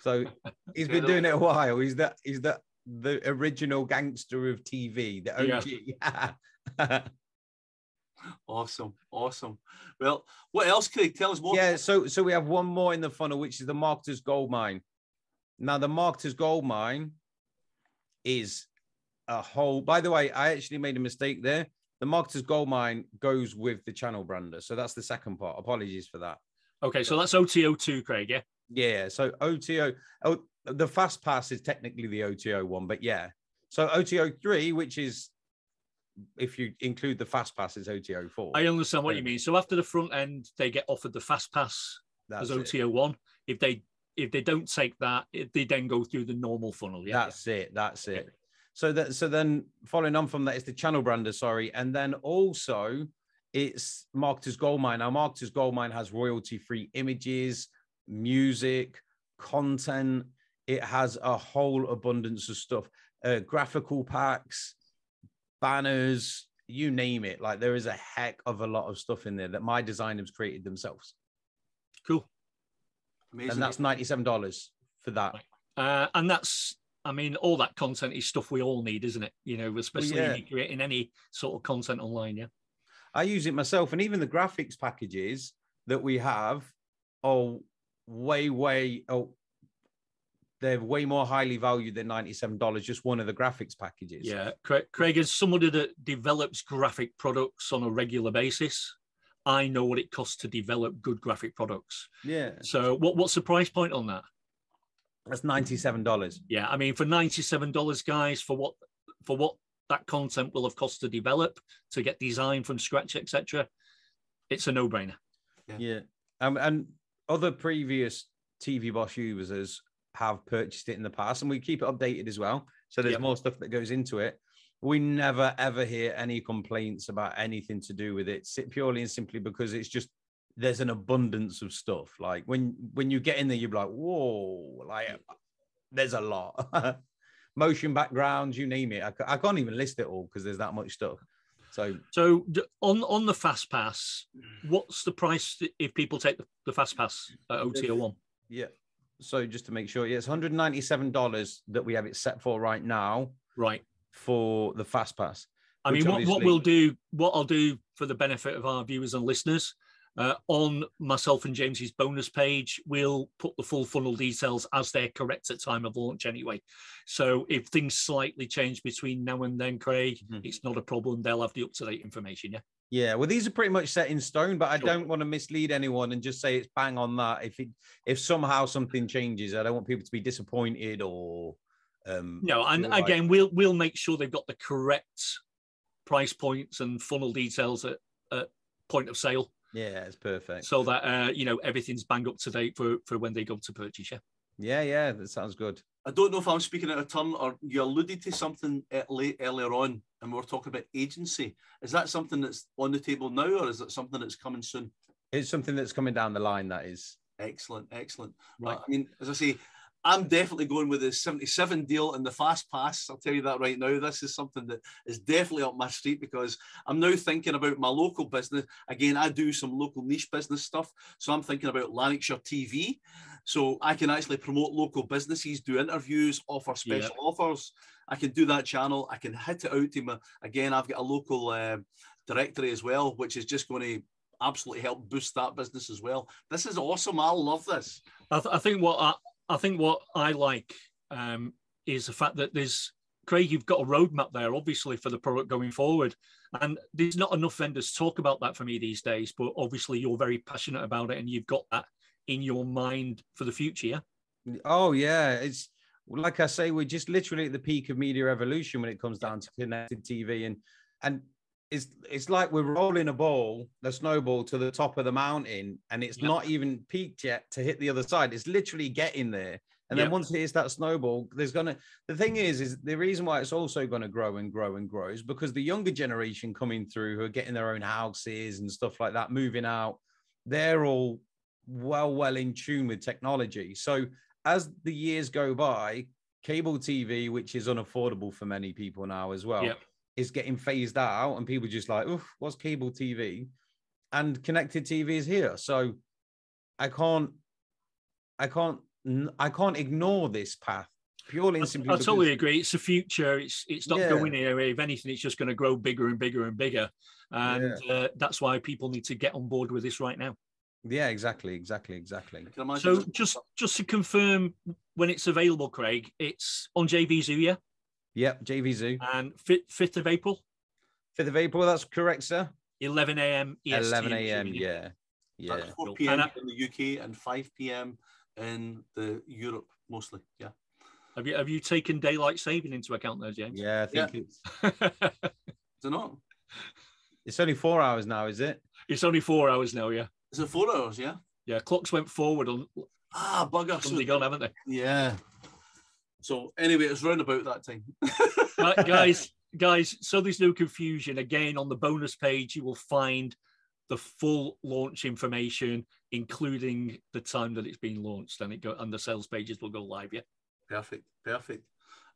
So [laughs] he's been doing it a while. He's that he's that the original gangster of TV, the OG. Yeah. [laughs] awesome, awesome. Well, what else, Craig? Tell us more. Yeah, so so we have one more in the funnel, which is the Marketers Gold Mine. Now, the Marketers Gold Mine is a whole. By the way, I actually made a mistake there. The Marketers Gold Mine goes with the channel brander, so that's the second part. Apologies for that. Okay, so that's OTO two, Craig. Yeah. Yeah. So OTO, oh, the fast pass is technically the OTO one, but yeah. So OTO three, which is if you include the fast pass, is OTO four. I understand what you mean. So after the front end, they get offered the fast pass That's as OTO it. one. If they if they don't take that, they then go through the normal funnel. Yeah. That's it. That's it. So that so then following on from that is the channel brander, sorry, and then also it's Marketers Goldmine. Now Marketers Goldmine has royalty free images music, content. It has a whole abundance of stuff, uh, graphical packs, banners, you name it. Like there is a heck of a lot of stuff in there that my designers created themselves. Cool. Amazing. And that's $97 for that. Uh, and that's, I mean, all that content is stuff we all need, isn't it? You know, especially well, yeah. creating any sort of content online. Yeah. I use it myself. And even the graphics packages that we have are way, way, oh, they're way more highly valued than $97, just one of the graphics packages. Yeah. Craig, Craig is somebody that develops graphic products on a regular basis. I know what it costs to develop good graphic products. Yeah. So what, what's the price point on that? That's $97. Yeah. I mean, for $97, guys, for what, for what that content will have cost to develop, to get design from scratch, etc., it's a no brainer. Yeah. yeah. Um, and other previous TV Boss users have purchased it in the past, and we keep it updated as well. So there's yep. more stuff that goes into it. We never ever hear any complaints about anything to do with it, purely and simply because it's just there's an abundance of stuff. Like when when you get in there, you're like, whoa, like there's a lot. [laughs] Motion backgrounds, you name it. I, I can't even list it all because there's that much stuff. So, so on on the fast pass, what's the price if people take the, the fast pass at OTO one? Yeah. So just to make sure, yeah, it's one hundred ninety seven dollars that we have it set for right now. Right. For the fast pass. I mean, what, what we'll do, what I'll do for the benefit of our viewers and listeners, uh, on myself and James's bonus page, we'll put the full funnel details as they're correct at time of launch anyway. So if things slightly change between now and then, Craig, mm-hmm. it's not a problem. They'll have the up to date information. Yeah. Yeah, well, these are pretty much set in stone, but I sure. don't want to mislead anyone and just say it's bang on that. If it if somehow something changes, I don't want people to be disappointed or um, no. And again, we'll we'll make sure they've got the correct price points and funnel details at at point of sale. Yeah, it's perfect. So that uh, you know everything's bang up to date for for when they go to purchase. Yeah. Yeah, yeah, that sounds good. I don't know if I'm speaking out of turn or you alluded to something late earlier on, and we are talking about agency. Is that something that's on the table now, or is it something that's coming soon? It's something that's coming down the line. That is excellent, excellent. Right. I mean, as I say, I'm definitely going with the 77 deal and the fast pass. I'll tell you that right now. This is something that is definitely up my street because I'm now thinking about my local business. Again, I do some local niche business stuff. So I'm thinking about Lanarkshire TV. So I can actually promote local businesses, do interviews, offer special yeah. offers. I can do that channel. I can hit it out to my, again, I've got a local uh, directory as well, which is just going to absolutely help boost that business as well. This is awesome. I love this. I, th- I think what I, think what I like um, is the fact that there's Craig, you've got a roadmap there, obviously, for the product going forward. And there's not enough vendors talk about that for me these days, but obviously you're very passionate about it and you've got that in your mind for the future. Yeah. Oh, yeah. It's like I say, we're just literally at the peak of media evolution when it comes down to connected TV. And and it's it's like we're rolling a ball, the snowball to the top of the mountain, and it's yep. not even peaked yet to hit the other side. It's literally getting there. And yep. then once it hits that snowball, there's gonna the thing is, is the reason why it's also gonna grow and grow and grow is because the younger generation coming through who are getting their own houses and stuff like that, moving out, they're all well, well in tune with technology. So as the years go by, cable TV, which is unaffordable for many people now as well, yep is getting phased out and people just like, Oof, what's cable TV? And connected TV is here. So I can't, I can't, I can't ignore this path purely and simply. I, I totally agree. It's the future. It's it's not yeah. going here. If anything, it's just going to grow bigger and bigger and bigger, and yeah. uh, that's why people need to get on board with this right now. Yeah, exactly, exactly, exactly. So just just to confirm, when it's available, Craig, it's on JVZoo, yeah. Yep, JVZoo. And 5th of April? 5th of April, that's correct, sir. 11 a.m. EST 11 a.m., yeah. Yeah. That's 4 p.m. in the UK and 5 p.m. in the Europe mostly. Yeah. Have you have you taken daylight saving into account there, James? Yeah, I think yeah. it's. Is not? It's only four hours now, is it? It's only four hours now, yeah. Is it four hours? Yeah. Yeah, clocks went forward on. Ah, bugger. Somebody so, gone, haven't they? Yeah. So anyway, it's round about that time. right, [laughs] guys, guys, so there's no confusion. Again, on the bonus page, you will find the full launch information, including the time that it's been launched, and it go and the sales pages will go live. Yeah. Perfect. Perfect.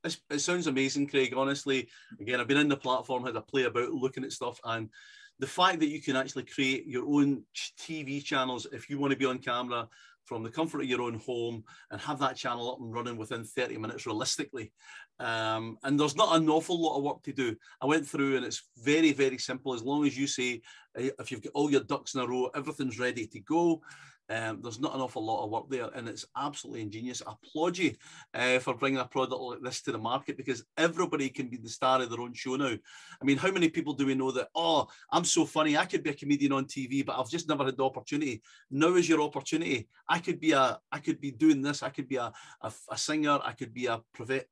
It's, it sounds amazing, Craig. Honestly, again, I've been in the platform, had a play about looking at stuff, and the fact that you can actually create your own TV channels if you want to be on camera from the comfort of your own home and have that channel up and running within 30 minutes realistically. Um, and there's not an awful lot of work to do. I went through and it's very, very simple. As long as you say, eh, if you've got all your ducks in a row, everything's ready to go. Um, there's not an awful lot of work there, and it's absolutely ingenious. I applaud you uh, for bringing a product like this to the market because everybody can be the star of their own show now. I mean, how many people do we know that, oh, I'm so funny, I could be a comedian on TV, but I've just never had the opportunity. Now is your opportunity. I could be a, I could be doing this. I could be a, a, a singer. I could be a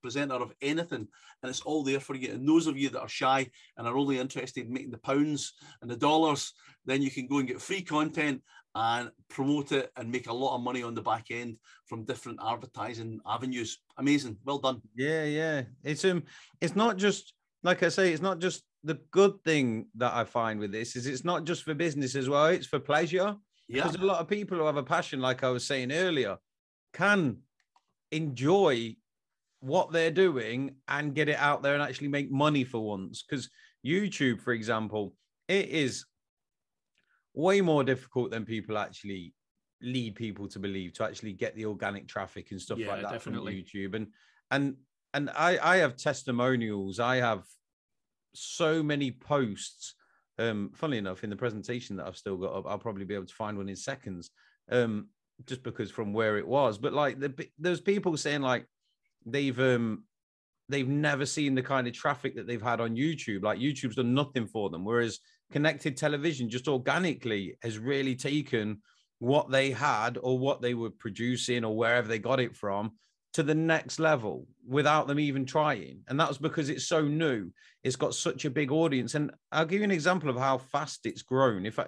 presenter of anything, and it's all there for you. And those of you that are shy and are only interested in making the pounds and the dollars, then you can go and get free content and promote it and make a lot of money on the back end from different advertising avenues. Amazing. Well done. Yeah, yeah. It's um it's not just like I say, it's not just the good thing that I find with this is it's not just for business as well, it's for pleasure. Yeah. Because a lot of people who have a passion, like I was saying earlier, can enjoy what they're doing and get it out there and actually make money for once. Because YouTube, for example, it is way more difficult than people actually lead people to believe to actually get the organic traffic and stuff yeah, like that definitely. from YouTube. And and and I I have testimonials. I have so many posts. Um, funnily enough, in the presentation that I've still got up, I'll probably be able to find one in seconds. Um, just because from where it was, but like the, there's people saying like they've um they've never seen the kind of traffic that they've had on YouTube. Like YouTube's done nothing for them, whereas connected television just organically has really taken what they had or what they were producing or wherever they got it from to the next level without them even trying. And that was because it's so new. It's got such a big audience. And I'll give you an example of how fast it's grown. If I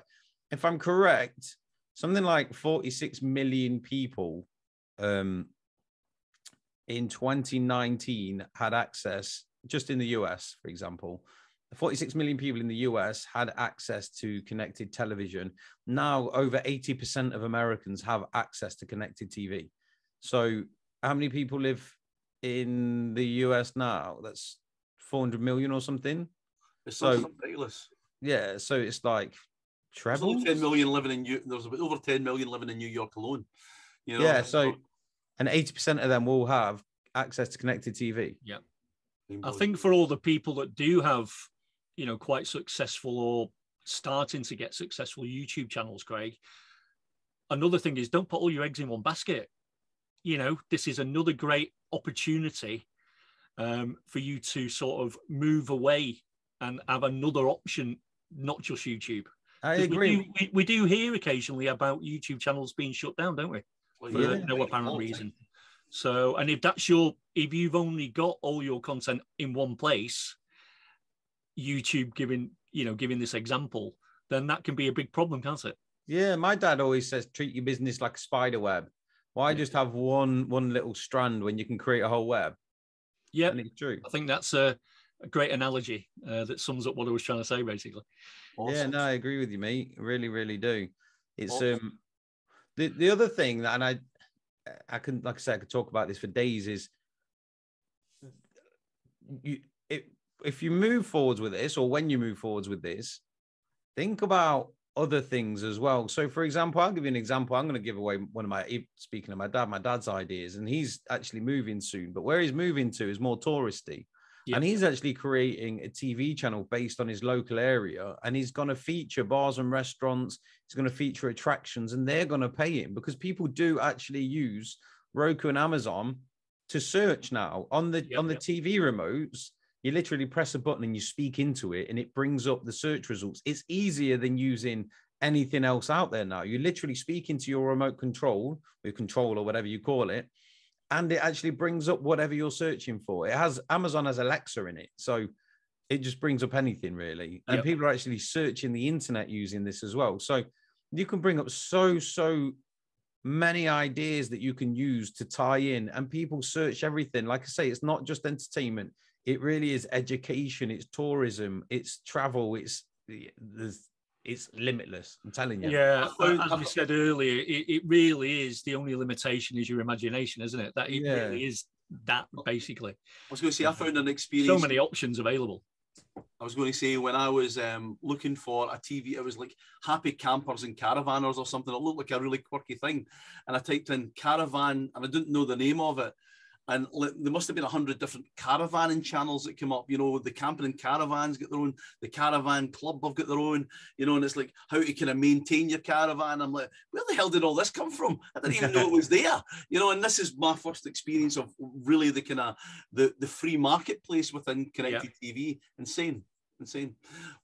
if I'm correct, something like 46 million people um, in 2019 had access just in the US, for example. 46 million people in the US had access to connected television. Now, over 80% of Americans have access to connected TV. So, how many people live in the US now? That's 400 million or something. It's so ridiculous. Yeah, so it's like treble. 10 million living in New. There's over 10 million living in New York alone. You know? Yeah, so and 80% of them will have access to connected TV. Yeah. I think for all the people that do have, you know, quite successful or starting to get successful YouTube channels, Craig, another thing is don't put all your eggs in one basket. You know, this is another great opportunity um, for you to sort of move away and have another option, not just YouTube. I agree. We do, we, we do, hear occasionally about YouTube channels being shut down, don't we? For yeah. no apparent reason. So, and if that's your, if you've only got all your content in one place, YouTube giving, you know, giving this example, then that can be a big problem, can't it? Yeah, my dad always says treat your business like a spider web. Why just have one one little strand when you can create a whole web? Yeah, it's true. I think that's a, a great analogy uh, that sums up what I was trying to say, basically. Awesome. Yeah, no, I agree with you, mate. really, really do. It's awesome. um the the other thing that, and I I can like I said, I could talk about this for days. Is you if if you move forwards with this, or when you move forwards with this, think about other things as well. So, for example, I'll give you an example. I'm going to give away one of my speaking of my dad, my dad's ideas, and he's actually moving soon. But where he's moving to is more touristy. Yep. And he's actually creating a TV channel based on his local area. And he's going to feature bars and restaurants. He's going to feature attractions, and they're going to pay him because people do actually use Roku and Amazon to search now on the yep, on the yep. TV remotes. You literally press a button and you speak into it, and it brings up the search results. It's easier than using anything else out there now. You literally speak into your remote control, your control or whatever you call it, and it actually brings up whatever you're searching for. It has Amazon has Alexa in it, so it just brings up anything really. And yep. people are actually searching the internet using this as well. So you can bring up so so many ideas that you can use to tie in, and people search everything. Like I say, it's not just entertainment; it really is education, it's tourism, it's travel, it's there's it's limitless. I'm telling you. Yeah, as we said earlier, it, it, really is the only limitation is your imagination, isn't it? That it yeah. really is that basically. I was going to say I found an experience. So many options available. I was going to say when I was um, looking for a TV, it was like Happy Campers and Caravanners or something. It looked like a really quirky thing, and I typed in caravan, and I didn't know the name of it and there must have been a hundred different caravanning channels that came up. You know, the camping and caravans get their own, the caravan club have got their own. You know, and it's like how to kind of maintain your caravan. I'm like, where the hell did all this come from? I didn't even know it was there. You know, and this is my first experience of really the kind of the the free marketplace within connected yeah. TV. Insane, insane.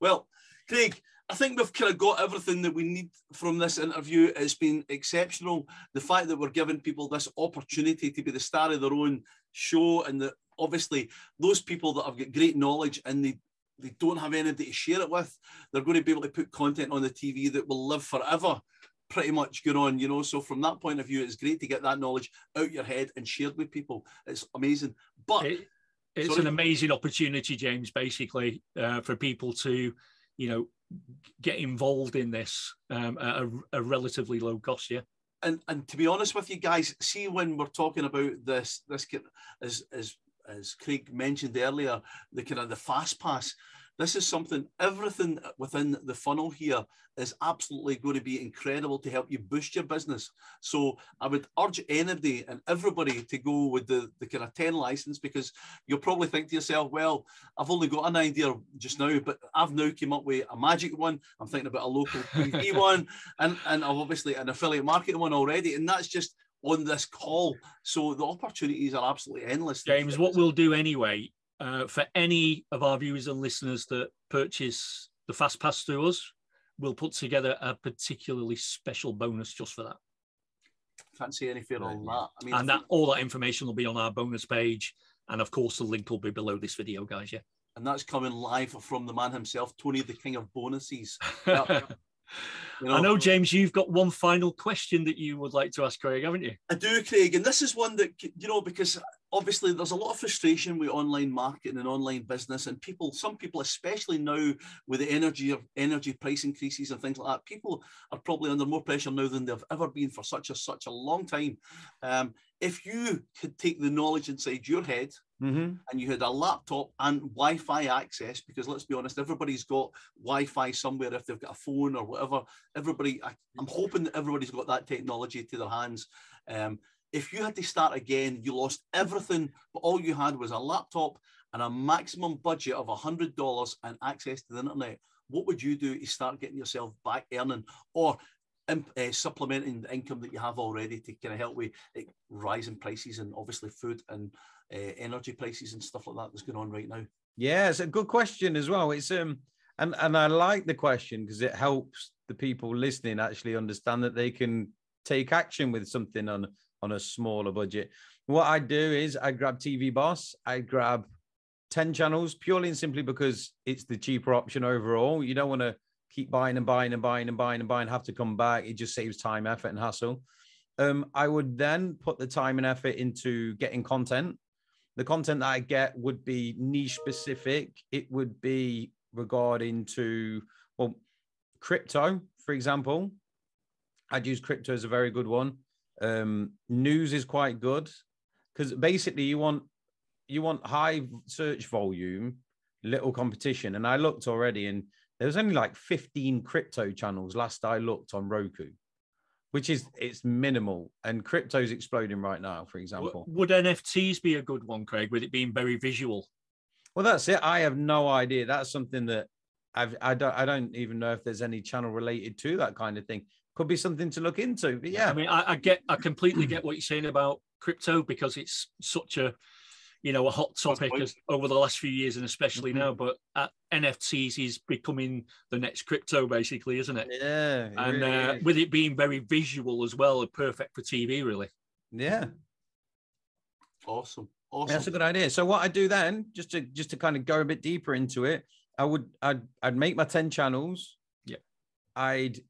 Well, Craig, I think we've kind of got everything that we need from this interview. It's been exceptional. The fact that we're giving people this opportunity to be the star of their own show, and that obviously those people that have got great knowledge and they they don't have anybody to share it with, they're going to be able to put content on the TV that will live forever. Pretty much going on, you know. So from that point of view, it's great to get that knowledge out your head and shared with people. It's amazing. But it, it's sorry. an amazing opportunity, James. Basically, uh, for people to, you know, get involved in this um, at a, a, relatively low cost. Yeah. And and to be honest with you guys, see when we're talking about this this as as as Craig mentioned earlier, the kind of the fast pass. This is something, everything within the funnel here is absolutely going to be incredible to help you boost your business. So I would urge anybody and everybody to go with the, the kind of 10 license because you'll probably think to yourself, well, I've only got an idea just now, but I've now came up with a magic one. I'm thinking about a local [laughs] TV one and, and I've obviously an affiliate marketing one already. And that's just on this call. So the opportunities are absolutely endless. James, what we'll do anyway uh, for any of our viewers and listeners that purchase the fast pass through us, we'll put together a particularly special bonus just for that. Can't say any fairer than that. I mean, and that all that information will be on our bonus page, and of course the link will be below this video, guys. Yeah. And that's coming live from the man himself, Tony, the king of bonuses. [laughs] You know, I know, James, you've got one final question that you would like to ask Craig, haven't you? I do, Craig. And this is one that, you know, because obviously there's a lot of frustration with online marketing and online business and people some people especially now with the energy of energy price increases and things like that people are probably under more pressure now than they've ever been for such a such a long time um, if you could take the knowledge inside your head mm-hmm. and you had a laptop and Wi-Fi access, because let's be honest, everybody's got Wi-Fi somewhere if they've got a phone or whatever. Everybody, I, am hoping that everybody's got that technology to their hands. Um, if you had to start again, you lost everything, but all you had was a laptop and a maximum budget of $100 and access to the internet, what would you do to start getting yourself back earning or uh, supplementing the income that you have already to kind of help with like, rising prices and obviously food and uh, energy prices and stuff like that that's going on right now? Yeah, it's a good question as well. It's um and and I like the question because it helps the people listening actually understand that they can take action with something on on a smaller budget. What I do is I grab TV Boss, I grab 10 channels purely and simply because it's the cheaper option overall. You don't want to keep buying and buying and buying and buying and buying, have to come back. It just saves time, effort, and hassle. Um, I would then put the time and effort into getting content the content that I get would be niche specific. It would be regarding to well, crypto, for example. I'd use crypto as a very good one. Um, news is quite good because basically you want you want high search volume, little competition. And I looked already, and there was only like 15 crypto channels last I looked on Roku which is it's minimal and crypto's exploding right now for example would nfts be a good one craig with it being very visual well that's it i have no idea that's something that I've, I don't, I don't even know if there's any channel related to that kind of thing. Could be something to look into. But yeah, I mean, I, I get, I completely get what you're saying about crypto because it's such a you know a hot topic as, over the last few years and especially mm-hmm. now but uh, nfts is becoming the next crypto basically isn't it? Yeah and really uh, with it being very visual as well perfect for tv really. Yeah. Awesome. Awesome that's a good idea. So what i do then just to just to kind of go a bit deeper into it i would i'd, I'd make my 10 channels. Yeah. I'd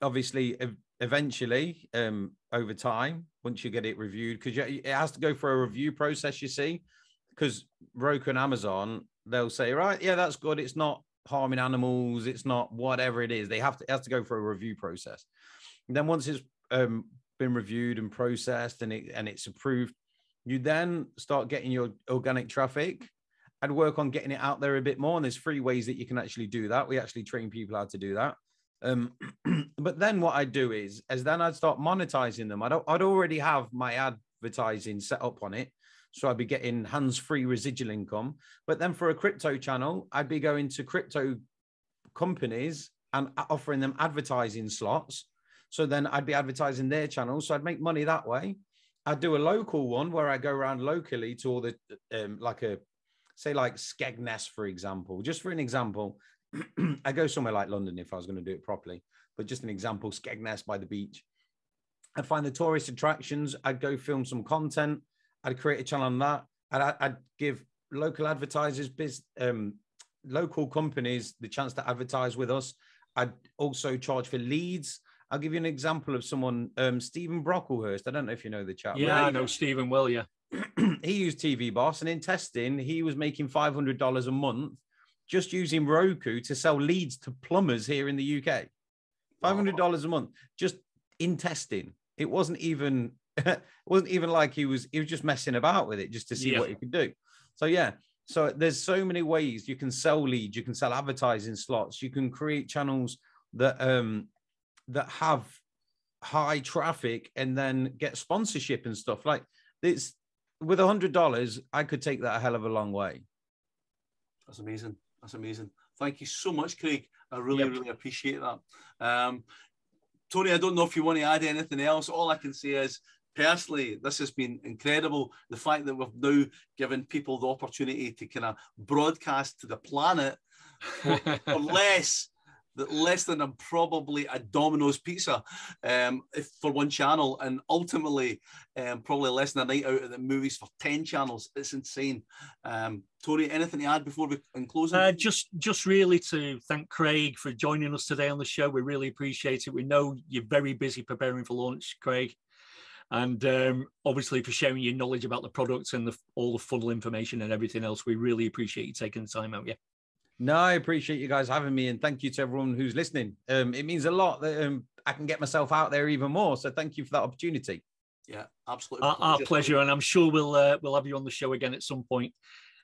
obviously eventually um over time once you get it reviewed because it has to go for a review process. You see, because Roku and Amazon they'll say, right, yeah, that's good. It's not harming animals. It's not whatever it is. They have to has to go for a review process. And then once it's um, been reviewed and processed and it and it's approved, you then start getting your organic traffic. I'd work on getting it out there a bit more. And there's three ways that you can actually do that. We actually train people how to do that. Um, [clears throat] but then what I do is, as then I'd start monetizing them. I'd, I'd already have my advertising set up on it. So I'd be getting hands-free residual income. But then for a crypto channel, I'd be going to crypto companies and offering them advertising slots. So then I'd be advertising their channel. So I'd make money that way. I'd do a local one where I go around locally to all the, um, like a, say like Skegness, for example, just for an example, [clears throat] I go somewhere like London if I was going to do it properly, but just an example, Skegness by the beach. I'd find the tourist attractions. I'd go film some content. I'd create a channel on that. I'd, I'd give local advertisers, biz, um, local companies the chance to advertise with us. I'd also charge for leads. I'll give you an example of someone, um, Stephen Brocklehurst. I don't know if you know the chat. Yeah, I know Stephen well, yeah. [clears throat] he used TV Boss, and in testing, he was making $500 a month just using Roku to sell leads to plumbers here in the UK. $500 a month just in testing. It wasn't even [laughs] it wasn't even like he was he was just messing about with it just to see yeah. what he could do. So yeah, so there's so many ways you can sell leads, you can sell advertising slots, you can create channels that um that have high traffic and then get sponsorship and stuff. Like it's with a hundred dollars, I could take that a hell of a long way. That's amazing. That's amazing. Thank you so much, Craig. I really, yep. really appreciate that. Um, Tony, I don't know if you want to add anything else. All I can say is, personally, this has been incredible. The fact that we've now given people the opportunity to kind of broadcast to the planet [laughs] for, less that less than a, probably a Domino's pizza um, for one channel, and ultimately um, probably less than a night out at the movies for ten channels. It's insane. Um, Tony, anything to add before we in closing? Uh, just, just really to thank Craig for joining us today on the show. We really appreciate it. We know you're very busy preparing for launch, Craig and um, obviously for sharing your knowledge about the products and the, all the funnel information and everything else. We really appreciate you taking the time out. Yeah. No, I appreciate you guys having me, and thank you to everyone who's listening. Um, it means a lot that um, I can get myself out there even more. So thank you for that opportunity. Yeah, absolutely. Our, our pleasure, and I'm sure we'll uh, we'll have you on the show again at some point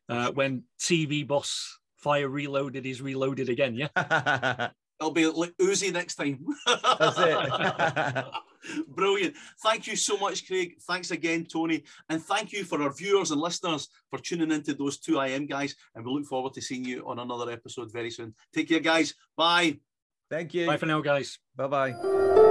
uh, when TV Boss Fire Reloaded is reloaded again. Yeah. [laughs] It'll be like Uzi next time. That's it. [laughs] [laughs] Brilliant. Thank you so much, Craig. Thanks again, Tony. And thank you for our viewers and listeners for tuning into those two IM guys. And we look forward to seeing you on another episode very soon. Take care, guys. Bye. Thank you. Bye for now, guys. Bye bye.